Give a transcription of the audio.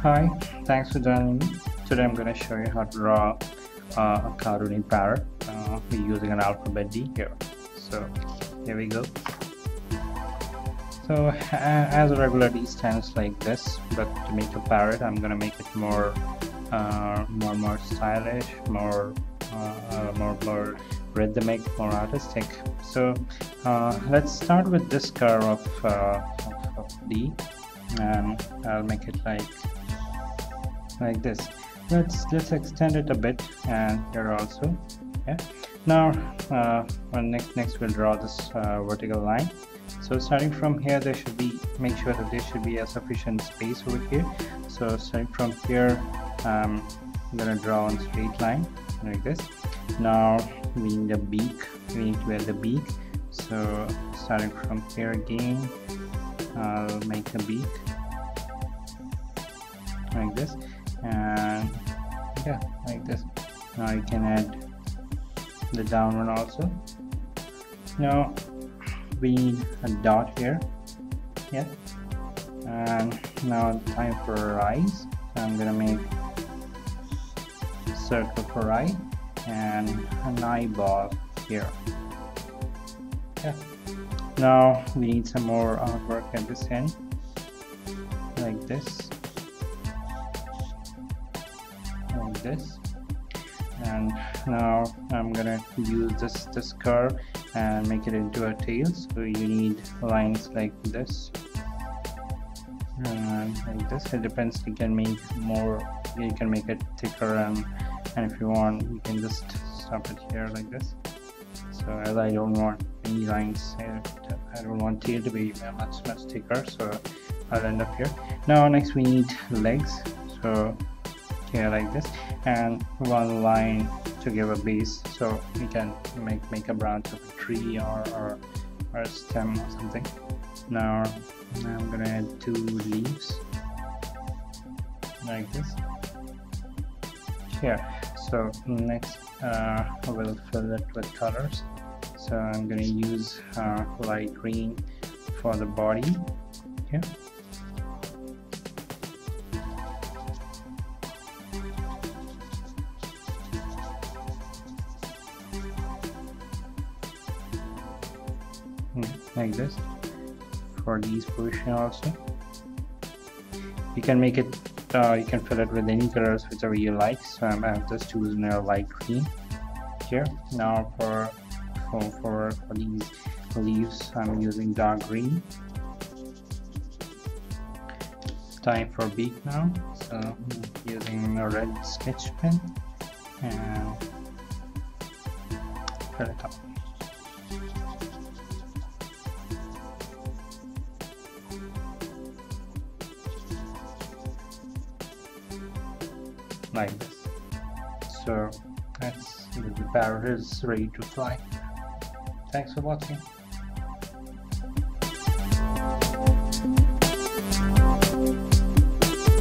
Hi, thanks for joining me. Today I'm going to show you how to draw uh, a cartoony parrot uh, using an alphabet D here. So here we go. So uh, as a regular D stands like this, but to make a parrot I'm going to make it more uh, more more stylish, more uh, more rhythmic, more artistic. So uh, let's start with this curve of, of, of D and I'll make it like like this. Let's let's extend it a bit and here also yeah. Now uh, well, next next we'll draw this uh, vertical line. So starting from here there should be make sure that there should be a sufficient space over here. So starting from here um, I'm gonna draw on straight line like this. Now we need a beak. We need to add the beak. So starting from here again I'll make a beak. Like this. And yeah like this. Now you can add the down one also. Now we need a dot here. Yeah. And now time for eyes so I'm gonna make circle for eye and an eyeball here. Yeah now we need some more uh, artwork at this end like this. Like this. And now I'm gonna use this this curve and make it into a tail. So you need lines like this. And like this. It depends. You can make more you can make it thicker and and if you want you can just stop it here like this. So as I don't want any lines here I don't want tail to be much much thicker so I'll end up here. Now next we need legs. So here like this and one line to give a base so we can make make a branch of a tree or, or, or a stem or something. Now I'm gonna add two leaves like this. Here so next uh, we'll fill it with colors. So I'm gonna use uh, light green for the body. Here like this. For these position also. You can make it uh, you can fill it with any colors whichever you like. So I'm, I'm just choosing a light green here. Now for for, for, for these leaves I'm using dark green. Time for beak now. So I'm using a red sketch pen and fill it up like this. So that's the parrot is ready to fly. Thanks for watching